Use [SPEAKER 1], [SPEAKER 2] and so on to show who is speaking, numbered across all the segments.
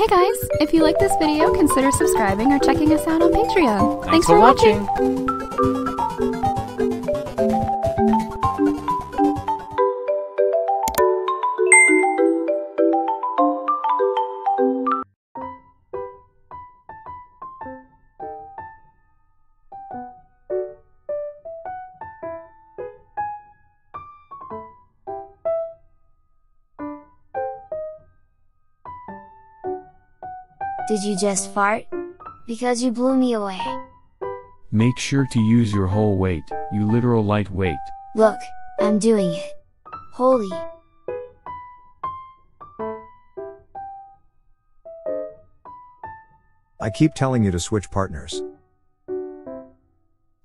[SPEAKER 1] Hey guys, if you like this video, consider subscribing or checking us out on Patreon. Thanks, for watching.
[SPEAKER 2] Did you just fart? Because you blew me away.
[SPEAKER 3] Make sure to use your whole weight, you literal lightweight.
[SPEAKER 2] Look, I'm doing it. Holy.
[SPEAKER 4] I keep telling you to switch partners.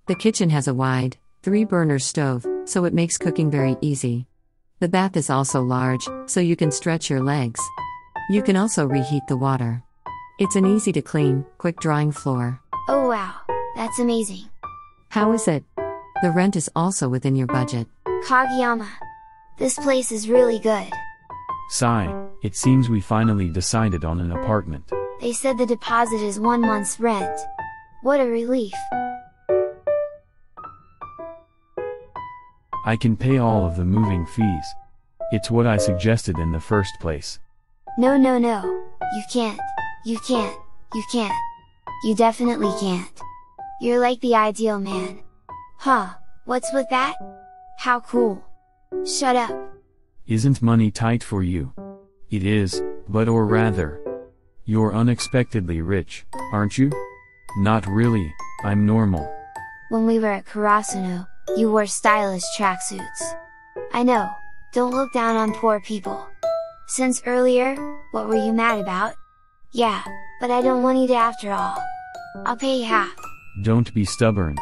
[SPEAKER 5] The kitchen has a wide, three burner stove, so it makes cooking very easy. The bath is also large, so you can stretch your legs. You can also reheat the water. It's an easy to clean, quick drying floor.
[SPEAKER 2] Oh wow, that's amazing.
[SPEAKER 5] How is it? The rent is also within your budget.
[SPEAKER 2] Kageyama. This place is really good.
[SPEAKER 3] Sigh, it seems we finally decided on an apartment.
[SPEAKER 2] They said the deposit is one month's rent. What a relief.
[SPEAKER 3] I can pay all of the moving fees. It's what I suggested in the first place.
[SPEAKER 2] No, no, no. You can't. You can't. You can't. You definitely can't. You're like the ideal man. Huh, what's with that? How cool. Shut up.
[SPEAKER 3] Isn't money tight for you? It is, but or rather. You're unexpectedly rich, aren't you? Not really, I'm normal.
[SPEAKER 2] When we were at Karasuno, you wore stylish tracksuits. I know, don't look down on poor people. Since earlier, what were you mad about? Yeah, but I don't want you to after all. I'll pay you half.
[SPEAKER 3] Don't be stubborn.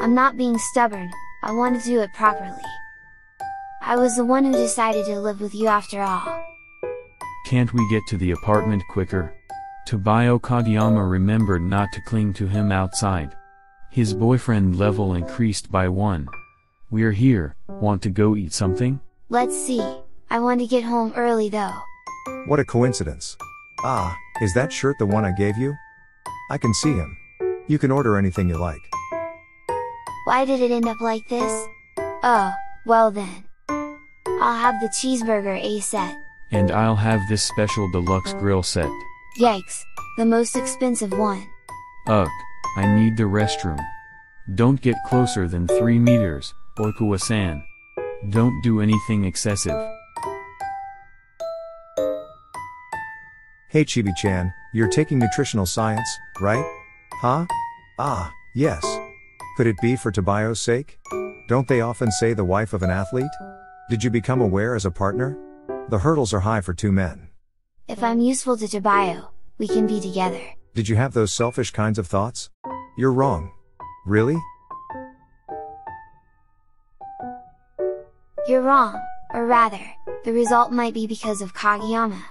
[SPEAKER 2] I'm not being stubborn, I want to do it properly. I was the one who decided to live with you after all.
[SPEAKER 3] Can't we get to the apartment quicker? Tobio Kageyama remembered not to cling to him outside. His boyfriend level increased by one. We're here, want to go eat something?
[SPEAKER 2] Let's see, I want to get home early though.
[SPEAKER 4] What a coincidence. Ah, is that shirt the one I gave you? I can see him. You can order anything you like.
[SPEAKER 2] Why did it end up like this? Oh, well then. I'll have the cheeseburger A set.
[SPEAKER 3] And I'll have this special deluxe grill set.
[SPEAKER 2] Yikes, the most expensive one.
[SPEAKER 3] Ugh, I need the restroom. Don't get closer than 3 meters, Oikawa-san. Don't do anything excessive.
[SPEAKER 4] Hey Chibi-chan, you're taking nutritional science, right? Huh? Ah, yes. Could it be for Tobio's sake? Don't they often say the wife of an athlete? Did you become aware as a partner? The hurdles are high for two men.
[SPEAKER 2] If I'm useful to Tobio, we can be together.
[SPEAKER 4] Did you have those selfish kinds of thoughts? You're wrong. Really?
[SPEAKER 2] You're wrong, or rather, the result might be because of Kageyama.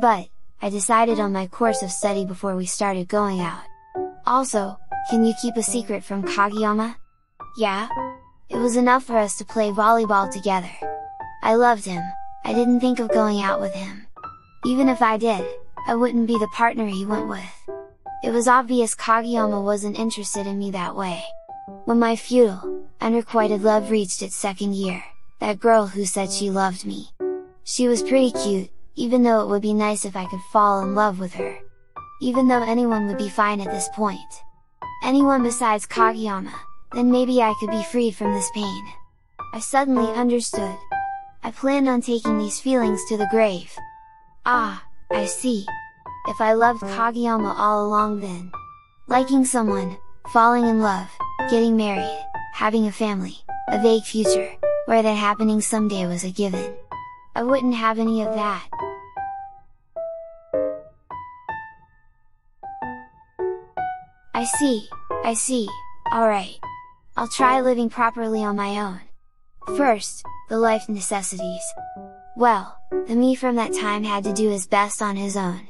[SPEAKER 2] But, I decided on my course of study before we started going out. Also, can you keep a secret from Kageyama? Yeah? It was enough for us to play volleyball together. I loved him, I didn't think of going out with him. Even if I did, I wouldn't be the partner he went with. It was obvious Kageyama wasn't interested in me that way. When my futile, unrequited love reached its second year, that girl who said she loved me. She was pretty cute, even though it would be nice if I could fall in love with her. Even though anyone would be fine at this point. Anyone besides Kageyama, then maybe I could be freed from this pain. I suddenly understood. I planned on taking these feelings to the grave. Ah, I see. If I loved Kageyama all along then. Liking someone, falling in love, getting married, having a family, a vague future, where that happening someday was a given. I wouldn't have any of that. I see, I see, alright. I'll try living properly on my own. First, the life necessities. Well, the me from that time had to do his best on his own.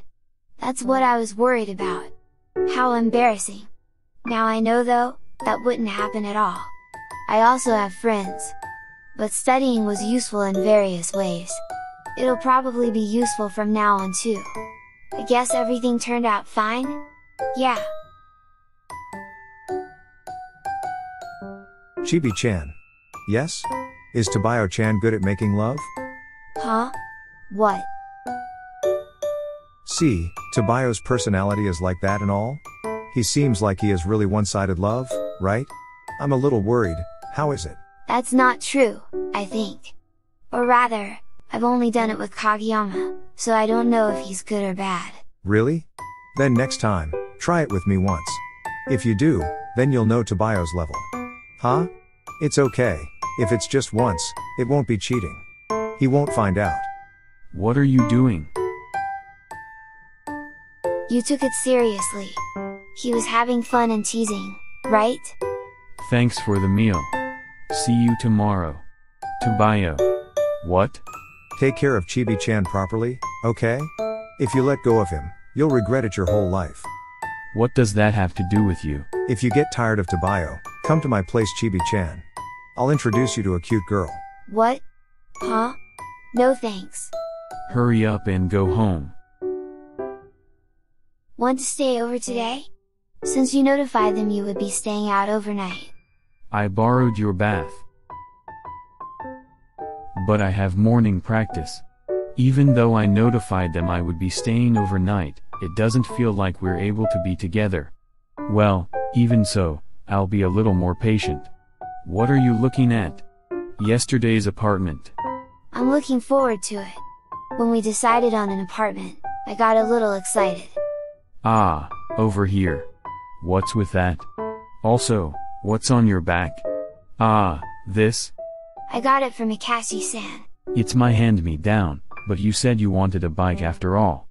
[SPEAKER 2] That's what I was worried about. How embarrassing. Now I know though, that wouldn't happen at all. I also have friends. But studying was useful in various ways. It'll probably be useful from now on too. I guess everything turned out fine? Yeah.
[SPEAKER 4] Chibi-chan. Yes? Is Tobio-chan good at making love?
[SPEAKER 2] Huh? What?
[SPEAKER 4] See, Tobio's personality is like that and all? He seems like he has really one-sided love, right? I'm a little worried, how is it?
[SPEAKER 2] That's not true, I think. Or rather, I've only done it with Kageyama, so I don't know if he's good or bad.
[SPEAKER 4] Really? Then next time, try it with me once. If you do, then you'll know Tobio's level. Huh? It's okay, if it's just once, it won't be cheating. He won't find out.
[SPEAKER 3] What are you doing?
[SPEAKER 2] You took it seriously. He was having fun and teasing, right?
[SPEAKER 3] Thanks for the meal. See you tomorrow. Tobio. What?
[SPEAKER 4] Take care of Chibi-chan properly, okay? If you let go of him, you'll regret it your whole life.
[SPEAKER 3] What does that have to do with you?
[SPEAKER 4] If you get tired of Tobio, come to my place Chibi-chan. I'll introduce you to a cute girl.
[SPEAKER 2] What? Huh? No thanks.
[SPEAKER 3] Hurry up and go home.
[SPEAKER 2] Want to stay over today? Since you notified them you would be staying out overnight.
[SPEAKER 3] I borrowed your bath. But I have morning practice. Even though I notified them I would be staying overnight, it doesn't feel like we're able to be together. Well, even so, I'll be a little more patient. What are you looking at? Yesterday's apartment.
[SPEAKER 2] I'm looking forward to it. When we decided on an apartment, I got a little excited.
[SPEAKER 3] Ah, over here. What's with that? Also, what's on your back? Ah, this?
[SPEAKER 2] I got it from Akaashi-san.
[SPEAKER 3] It's my hand-me-down, but you said you wanted a bike after all.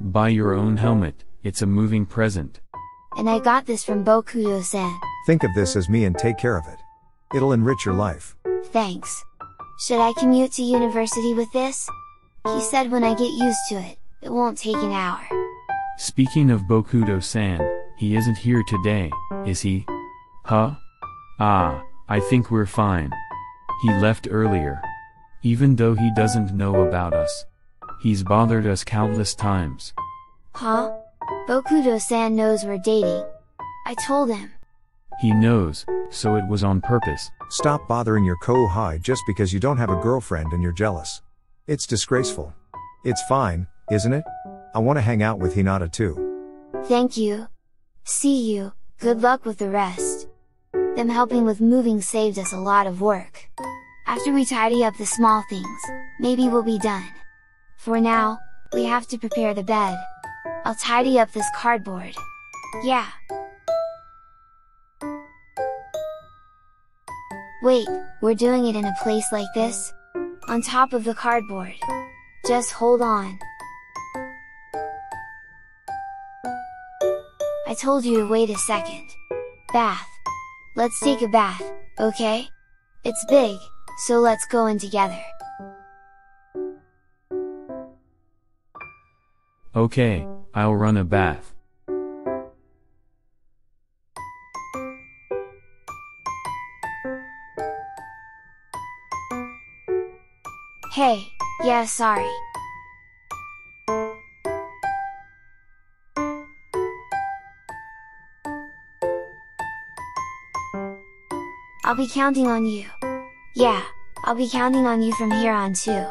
[SPEAKER 3] Buy your own helmet, it's a moving present.
[SPEAKER 2] And I got this from Bokuto-san.
[SPEAKER 4] Think of this as me and take care of it. It'll enrich your life.
[SPEAKER 2] Thanks. Should I commute to university with this? He said when I get used to it, it won't take an hour.
[SPEAKER 3] Speaking of Bokuto-san, he isn't here today, is he? Huh? Ah, I think we're fine. He left earlier. Even though he doesn't know about us. He's bothered us countless times.
[SPEAKER 2] Huh? Bokuto-san knows we're dating. I told him.
[SPEAKER 3] He knows, so it was on purpose.
[SPEAKER 4] Stop bothering your Kohai just because you don't have a girlfriend and you're jealous. It's disgraceful. It's fine, isn't it? I want to hang out with Hinata too.
[SPEAKER 2] Thank you. See you, good luck with the rest. Them helping with moving saved us a lot of work. After we tidy up the small things, maybe we'll be done. For now, we have to prepare the bed. I'll tidy up this cardboard. Yeah. Wait, we're doing it in a place like this? On top of the cardboard. Just hold on. I told you to wait a second. Bath. Let's take a bath, okay? It's big, so let's go in together.
[SPEAKER 3] Okay, I'll run a bath.
[SPEAKER 2] Hey, yeah sorry. I'll be counting on you. Yeah, I'll be counting on you from here on too.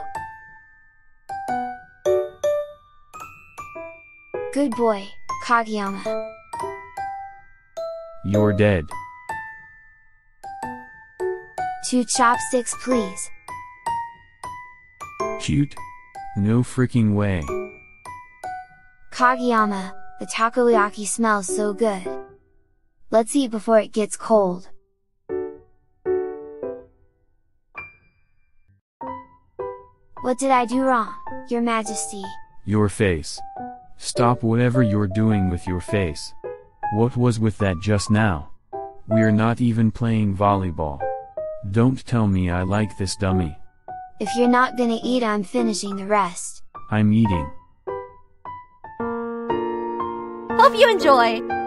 [SPEAKER 2] Good boy, Kageyama.
[SPEAKER 3] You're dead.
[SPEAKER 2] Two chopsticks please.
[SPEAKER 3] Cute? No freaking way.
[SPEAKER 2] Kageyama, the takoyaki smells so good. Let's eat before it gets cold. What did I do wrong, your majesty?
[SPEAKER 3] Your face. Stop whatever you're doing with your face. What was with that just now? We're not even playing volleyball. Don't tell me I like this dummy.
[SPEAKER 2] If you're not gonna eat I'm finishing the rest.
[SPEAKER 3] I'm eating.
[SPEAKER 1] Hope you enjoy!